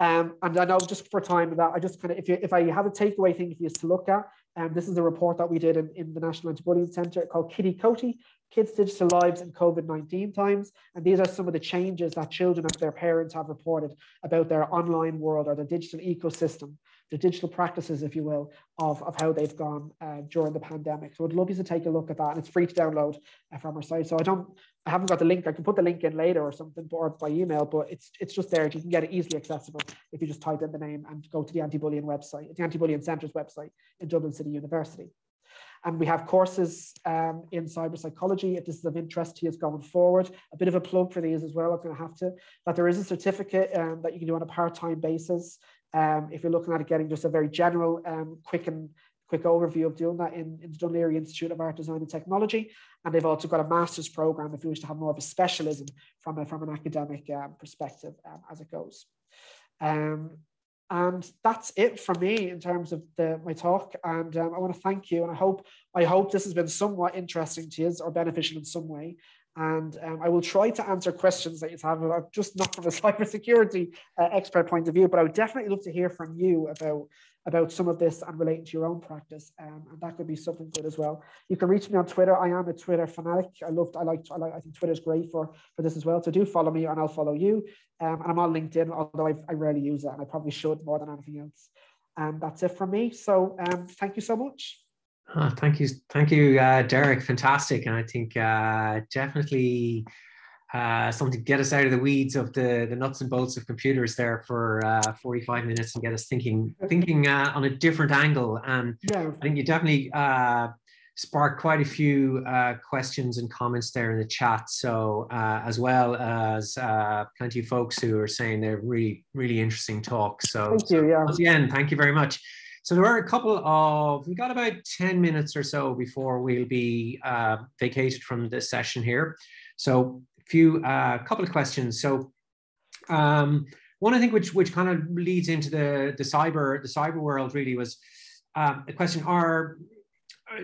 Um, and I know just for time that I just kind of, if you, if I have a takeaway thing for you to look at, um, this is a report that we did in, in the National Anti-Bullying Centre called KiDiCoTi, Kids' Digital Lives in COVID-19 Times. And these are some of the changes that children and their parents have reported about their online world or the digital ecosystem the digital practices, if you will, of, of how they've gone uh, during the pandemic. So I'd love you to take a look at that. And it's free to download uh, from our site. So I don't, I haven't got the link. I can put the link in later or something, or by email, but it's it's just there. You can get it easily accessible if you just type in the name and go to the anti-bullying website, the anti-bullying centre's website in Dublin City University. And we have courses um, in cyber psychology. If this is of interest to you going forward, a bit of a plug for these as well. I'm going to have to, that there is a certificate um, that you can do on a part-time basis um, if you're looking at getting just a very general, um, quick and quick overview of doing that in, in the Laoghaire Institute of Art, Design and Technology. And they've also got a master's program if you wish to have more of a specialism from, a, from an academic um, perspective um, as it goes. Um, and that's it for me in terms of the, my talk. And um, I want to thank you. And I hope I hope this has been somewhat interesting to you or beneficial in some way. And um, I will try to answer questions that you have, about, just not from a cybersecurity uh, expert point of view, but I would definitely love to hear from you about, about some of this and relating to your own practice. Um, and that could be something good as well. You can reach me on Twitter. I am a Twitter fanatic. I loved, I like, I like, I think Twitter is great for, for this as well. So do follow me and I'll follow you. Um, and I'm on LinkedIn, although I've, i rarely use it and I probably should more than anything else. And um, that's it from me. So um, thank you so much. Oh, thank you, thank you, uh, Derek. Fantastic, and I think uh, definitely uh, something to get us out of the weeds of the, the nuts and bolts of computers there for uh, 45 minutes and get us thinking thinking uh, on a different angle. And yeah. I think you definitely uh, sparked quite a few questions and comments there in the chat. So as well as plenty of folks who are saying they're really really interesting talks. So thank you. Yeah. Again, thank you very much. So there are a couple of, we've got about 10 minutes or so before we'll be uh, vacated from this session here. So a few, a uh, couple of questions. So um, one I think which, which kind of leads into the, the cyber, the cyber world really was um, a question, are,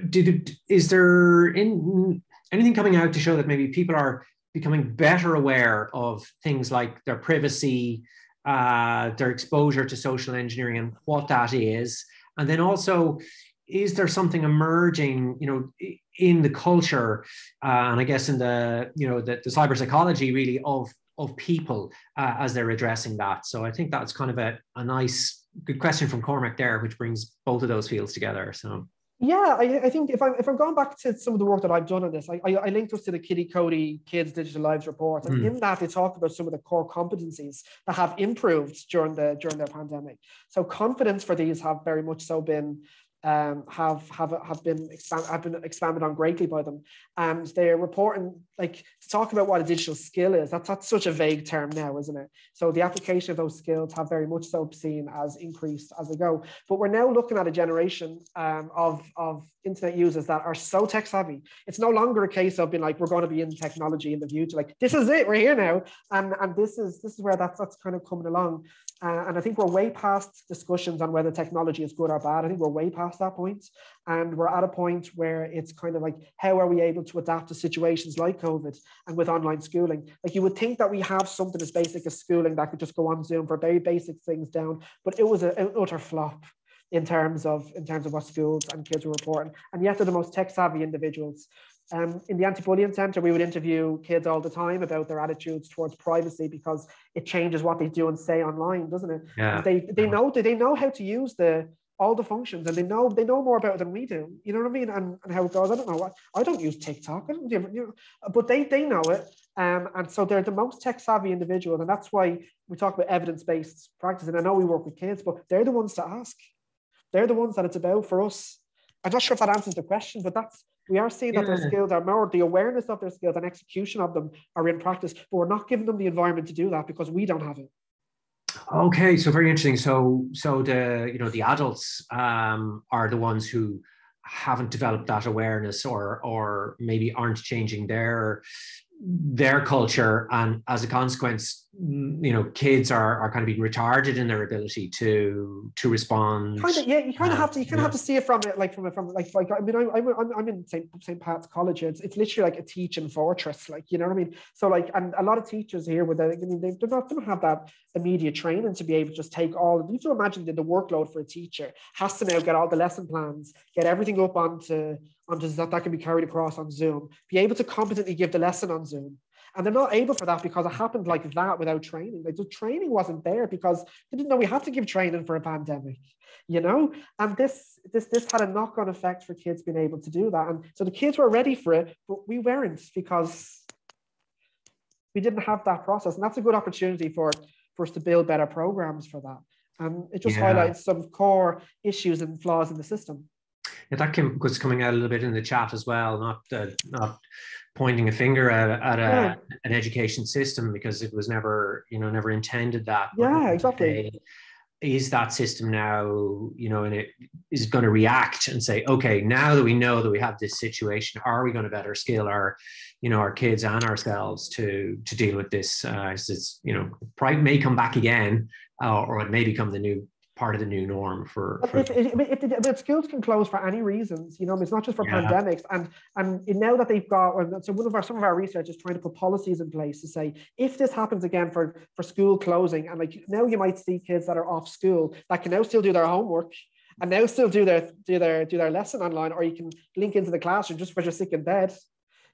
did, is there in, anything coming out to show that maybe people are becoming better aware of things like their privacy, uh, their exposure to social engineering and what that is. And then also, is there something emerging, you know, in the culture, uh, and I guess in the, you know, the, the cyber psychology really of of people uh, as they're addressing that. So I think that's kind of a, a nice, good question from Cormac there, which brings both of those fields together. So. Yeah, I, I, think if I'm if I'm going back to some of the work that I've done on this, I, I, I linked us to the KiDiCoTi Kids Digital Lives report, and mm. in that they talk about some of the core competencies that have improved during the during the pandemic. So confidence for these have very much so been um, have have have been expand, have been expanded on greatly by them, and they're reporting like to talk about what a digital skill is. That's that's such a vague term now, isn't it? So the application of those skills have very much so seen as increased as they go. But we're now looking at a generation um, of of internet users that are so tech savvy. It's no longer a case of being like we're going to be in technology in the future. Like this is it, we're here now, and and this is this is where that's that's kind of coming along. Uh, and I think we're way past discussions on whether technology is good or bad. I think we're way past that point. And we're at a point where it's kind of like, how are we able to adapt to situations like COVID and with online schooling? Like you would think that we have something as basic as schooling that could just go on Zoom for very basic things down, but it was a, an utter flop in terms of in terms of what schools and kids were reporting. And yet they're the most tech savvy individuals. Um, in the anti-bullying centre, we would interview kids all the time about their attitudes towards privacy because it changes what they do and say online, doesn't it? Yeah. They they know they know how to use the all the functions and they know they know more about it than we do. You know what I mean? And, and how it goes. I don't know what I don't use TikTok. I don't you know, but they they know it. Um, and so they're the most tech savvy individual, and that's why we talk about evidence based practice. And I know we work with kids, but they're the ones to ask. They're the ones that it's about for us. I'm not sure if that answers the question, but that's we are seeing that their skills are more the awareness of their skills and execution of them are in practice, but we're not giving them the environment to do that because we don't have it. Okay, so very interesting. So, so the you know the adults um, are the ones who haven't developed that awareness, or or maybe aren't changing their their culture, and as a consequence, you know kids are, are kind of being retarded in their ability to to respond kind of yeah you kind of uh, have to you kind of yeah. have to see it from it like from it from like like I mean I, I'm, I'm in St. St. Pat's College it's, it's literally like a teaching fortress like you know what I mean so like and a lot of teachers here with that I mean they, they're not they don't have that immediate training to be able to just take all you have to imagine that the workload for a teacher has to now get all the lesson plans get everything up onto onto that that can be carried across on Zoom be able to competently give the lesson on Zoom and they're not able for that because it happened like that without training. Like the training wasn't there because they didn't know we had to give training for a pandemic, you know? And this this this had a knock-on effect for kids being able to do that. And so the kids were ready for it, but we weren't because we didn't have that process. And that's a good opportunity for, for us to build better programs for that. And it just yeah. highlights some core issues and flaws in the system. Yeah, that came, was coming out a little bit in the chat as well. Not uh, not pointing a finger at, at a, yeah. an education system because it was never you know never intended that yeah exactly is that system now you know and it is going to react and say okay now that we know that we have this situation are we going to better scale our you know our kids and ourselves to to deal with this uh it's you know probably may come back again uh, or it may become the new part of the new norm for, for schools can close for any reasons you know it's not just for yeah. pandemics. And and now that they've got so one of our some of our research is trying to put policies in place to say if this happens again for for school closing and like now you might see kids that are off school that can now still do their homework and now still do their do their do their lesson online or you can link into the classroom just because you're sick in bed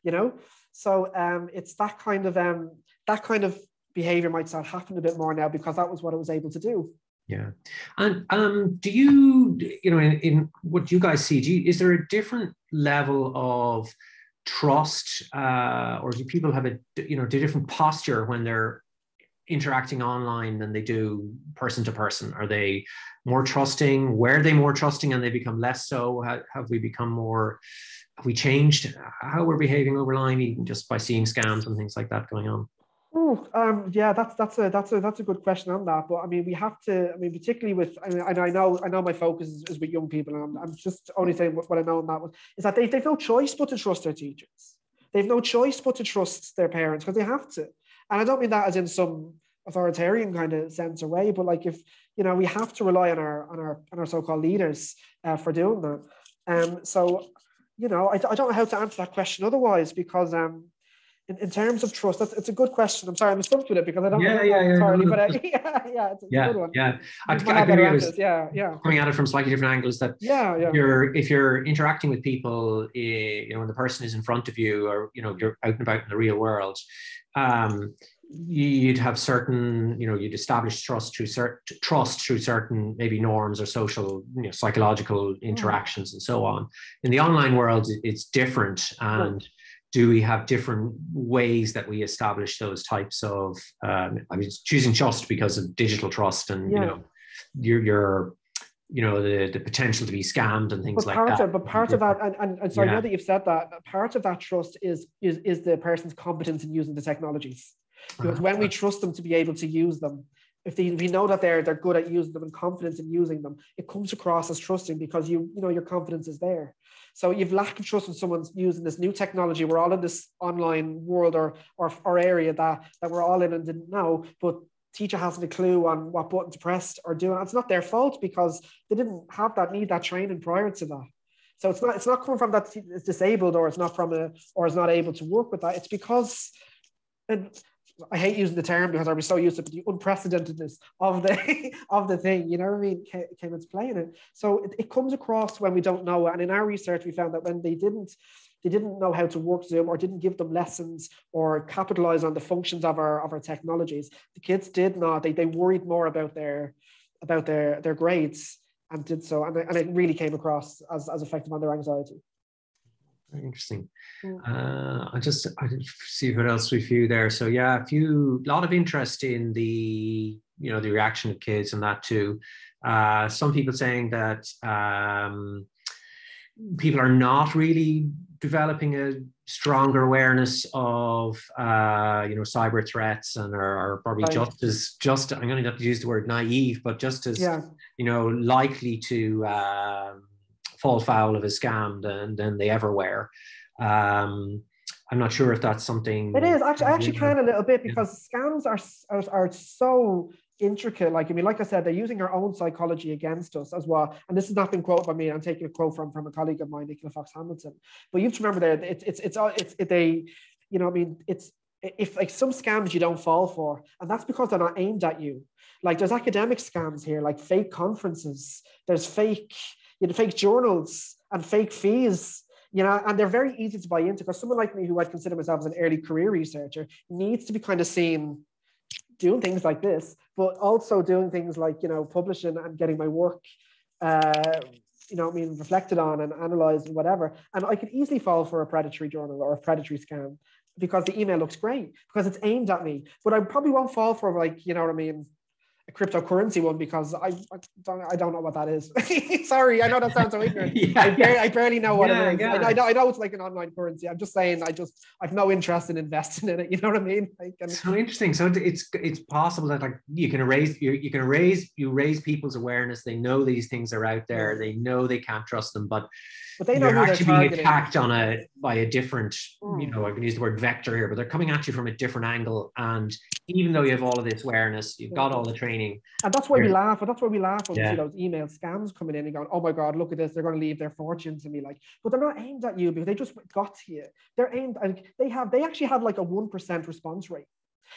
you know? So um it's that kind of um that kind of behavior might start happening a bit more now because that was what it was able to do yeah. And um, do you, you know, in, in what you guys see, do you, is there a different level of trust uh, or do people have a, you know, do different posture when they're interacting online than they do person to person? Are they more trusting? Were they more trusting and they become less so? Have, have we become more, have we changed how we're behaving online even just by seeing scams and things like that going on? Um, yeah, that's that's a that's a that's a good question on that. But I mean, we have to. I mean, particularly with. I mean, I know I know my focus is, is with young people, and I'm, I'm just only saying what, what I know on that one is that they they've no choice but to trust their teachers. They've no choice but to trust their parents because they have to. And I don't mean that as in some authoritarian kind of sense or way, but like if you know we have to rely on our on our on our so-called leaders uh, for doing that. Um, so you know, I, I don't know how to answer that question otherwise because um in, in terms of trust, that's it's a good question. I'm sorry, I'm stumped with it because I don't yeah, know yeah, yeah, entirely, but I, yeah, yeah, it's a yeah, good one. Yeah, I, I, was, yeah, yeah. Coming at it from slightly different angles. That yeah, yeah. You're if you're interacting with people, eh, you know, when the person is in front of you, or you know, you're out and about in the real world. Um, you'd have certain, you know, you'd establish trust through certain trust through certain maybe norms or social, you know, psychological hmm. interactions mm. and so on. In the online world, it's different, and do we have different ways that we establish those types of um, i mean choosing trust because of digital trust and yeah. you know your your you know the the potential to be scammed and things but like that of, but part of that and, and, and so yeah. know that you've said that part of that trust is is is the person's competence in using the technologies because uh-huh. when we trust them to be able to use them if, they, we know that they're they're good at using them and confident in using them it comes across as trusting because you you know your confidence is there so you've lack of trust when someone's using this new technology. We're all in this online world or or, or area that, that we're all in and didn't know, but teacher hasn't a clue on what button to press or do. And it's not their fault because they didn't have that need that training prior to that. So it's not it's not coming from that it's disabled or it's not from a or is not able to work with that. It's because and I hate using the term because I was so used to the unprecedentedness of the of the thing, you know what I mean, came, came into play in it. So it, it comes across when we don't know. And in our research, we found that when they didn't they didn't know how to work Zoom or didn't give them lessons or capitalize on the functions of our of our technologies. The kids did not. They, they worried more about their about their their grades and did so, and, and it really came across as, as effective on their anxiety. Very interesting. Uh, I just I did see what else we view there. So yeah, a few lot of interest in the you know the reaction of kids and that too. Uh, some people saying that um, people are not really developing a stronger awareness of uh, you know cyber threats and are, are probably right. just as just I'm going to have to use the word naive, but just as yeah. you know likely to um, fall foul of a scam than, than they ever were. Um, I'm not sure if that's something. It is actually. I actually can a little bit because yeah. scams are, are are so intricate. Like, I mean, like I said, they're using our own psychology against us as well. And this has not been quoted by me. I'm taking a quote from, from a colleague of mine, Nicola Fox Hamilton. But you have to remember that it's, it's, it's, it's, it's they, you know, I mean, it's, if like some scams you don't fall for, and that's because they're not aimed at you. Like there's academic scams here, like fake conferences, there's fake, you know, fake journals and fake fees you know, and they're very easy to buy into because someone like me, who I'd consider myself as an early career researcher, needs to be kind of seen doing things like this, but also doing things like, you know, publishing and getting my work, uh, you know, I mean, reflected on and analyzed and whatever. And I could easily fall for a predatory journal or a predatory scam because the email looks great because it's aimed at me. But I probably won't fall for like, you know what I mean, a cryptocurrency one because I, I don't I don't know what that is. Sorry, I know that sounds so ignorant. yeah, I, barely, I barely know what yeah, it is. Yeah. I, I, know, I know it's like an online currency. I'm just saying I just I've no interest in investing in it. You know what I mean? Like, and, so interesting. So it's it's possible that like you can raise you, you can raise you raise people's awareness. They know these things are out there. They know they can't trust them, but but they know you're actually being attacked on a by a different, mm. you know, I can use the word vector here, but they're coming at you from a different angle. And even though you have all of this awareness, you've got all the training. And that's why we laugh. But that's why we laugh when yeah. we see those email scams coming in and going, "Oh my God, look at this! They're going to leave their fortune to me." Like, but they're not aimed at you because they just got to you. They're aimed, and they have they actually have like a one percent response rate.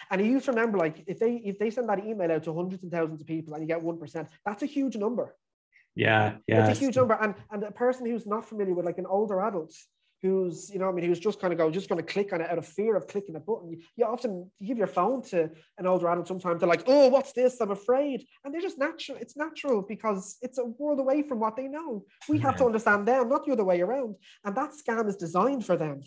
And you used to remember, like, if they if they send that email out to hundreds and thousands of people and you get one percent, that's a huge number. Yeah, yeah. It's a huge number. And and a person who's not familiar with like an older adult who's, you know, I mean, who's just kind of go, just going to click on it out of fear of clicking a button. You, often you give your phone to an older adult sometimes, they're like, oh, what's this? I'm afraid. And they're just natural. It's natural because it's a world away from what they know. We yeah. have to understand them, not the other way around. And that scam is designed for them.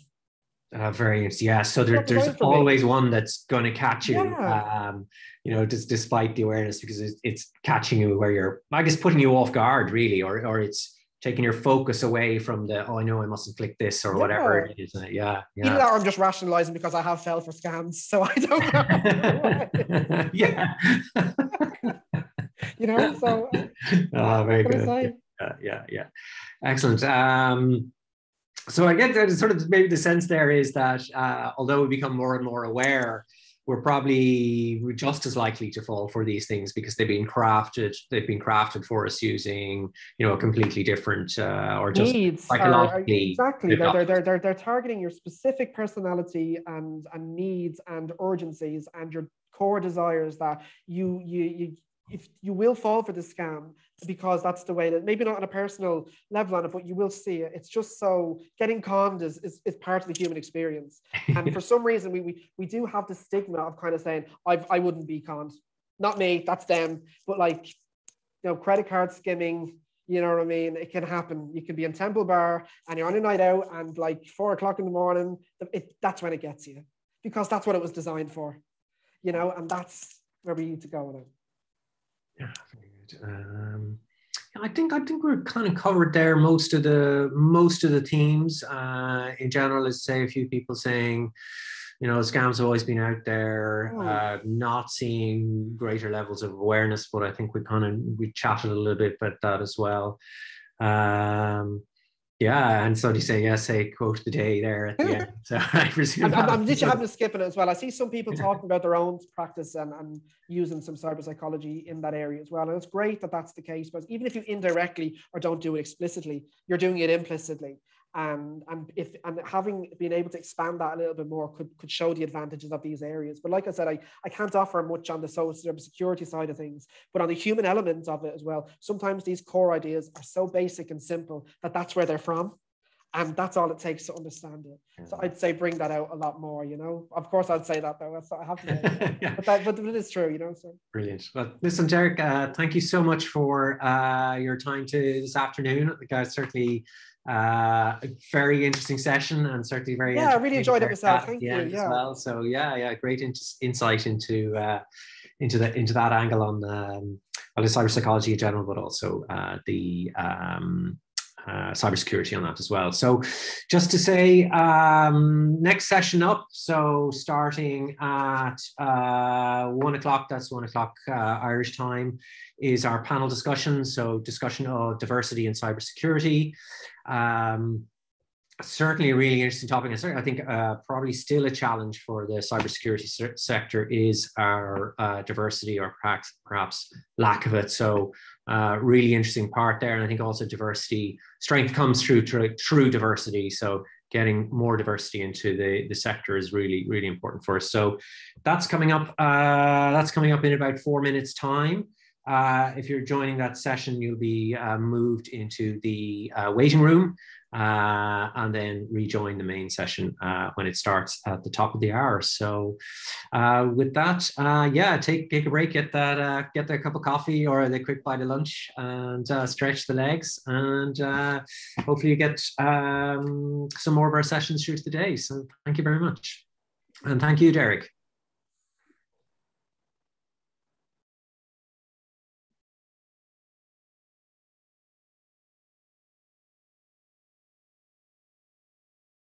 Uh, very yeah. So there, there's always me. one that's going to catch you. Yeah. Um, you know, just despite the awareness, because it's, it's catching you where you're, I guess, putting you off guard, really, or or it's taking your focus away from the oh I know I mustn't click this or yeah. whatever it is. Yeah, yeah. Either that or I'm just rationalizing because I have fell for scams, so I don't know. yeah. you know, so. Oh, very good. Yeah, yeah, yeah. Excellent. Um, so I get that sort of maybe the sense there is that uh, although we become more and more aware, we're probably just as likely to fall for these things because they've been crafted. They've been crafted for us using, you know, a completely different uh, or just needs psychologically. Are, exactly, they're, they're, they're, they're targeting your specific personality and and needs and urgencies and your core desires that you you you if you will fall for the scam because that's the way that maybe not on a personal level on it, but you will see it. It's just so getting conned is, is, is part of the human experience. And for some reason, we, we, we do have the stigma of kind of saying, I, I wouldn't be conned. Not me, that's them. But like, you know, credit card skimming, you know what I mean? It can happen. You can be in Temple Bar and you're on a night out and like four o'clock in the morning, it, that's when it gets you because that's what it was designed for, you know, and that's where we need to go now. Yeah, good. Um, I think I think we're kind of covered there. Most of the most of the themes uh, in general. Let's say a few people saying, you know, scams have always been out there, oh. uh, not seeing greater levels of awareness. But I think we kind of we chatted a little bit about that as well. Um, yeah, and so say yes, say quote the day there at the end. So I presume I'm, I'm, I'm literally having to skip it as well. I see some people talking about their own practice and, and using some cyber psychology in that area as well. And it's great that that's the case, but even if you indirectly or don't do it explicitly, you're doing it implicitly. And and if and having been able to expand that a little bit more could could show the advantages of these areas. But like I said, I, I can't offer much on the social security side of things, but on the human element of it as well. Sometimes these core ideas are so basic and simple that that's where they're from and that's all it takes to understand it. Yeah. So I'd say bring that out a lot more. You know, of course I'd say that though. That's I have to, yeah. but, that, but it is true. You know. So brilliant. Well, listen, Derek, uh, thank you so much for uh, your time to this afternoon. The guys certainly uh, a very interesting session and certainly very yeah. I really enjoyed it myself. Thank you. Yeah. well. So yeah, yeah, great in- insight into uh, into the into that angle on um, well, the cyber psychology in general, but also uh, the um, uh, cybersecurity on that as well. So, just to say, um, next session up. So, starting at uh, one o'clock, that's one o'clock uh, Irish time, is our panel discussion. So, discussion of diversity and cybersecurity. Um, certainly a really interesting topic. And I think uh, probably still a challenge for the cybersecurity se sector is our uh, diversity or perhaps, perhaps lack of it. So uh, really interesting part there. And I think also diversity, strength comes through through, diversity. So getting more diversity into the, the sector is really, really important for us. So that's coming up, uh, that's coming up in about four minutes time. Uh, if you're joining that session, you'll be uh, moved into the uh, waiting room uh, and then rejoin the main session uh, when it starts at the top of the hour. So, uh, with that, yeah, take take a break, get that, get a cup of coffee or the quick bite of lunch, and stretch the legs, and hopefully you get um, some more of our sessions through the day. So, thank you very much, and thank you, Derek.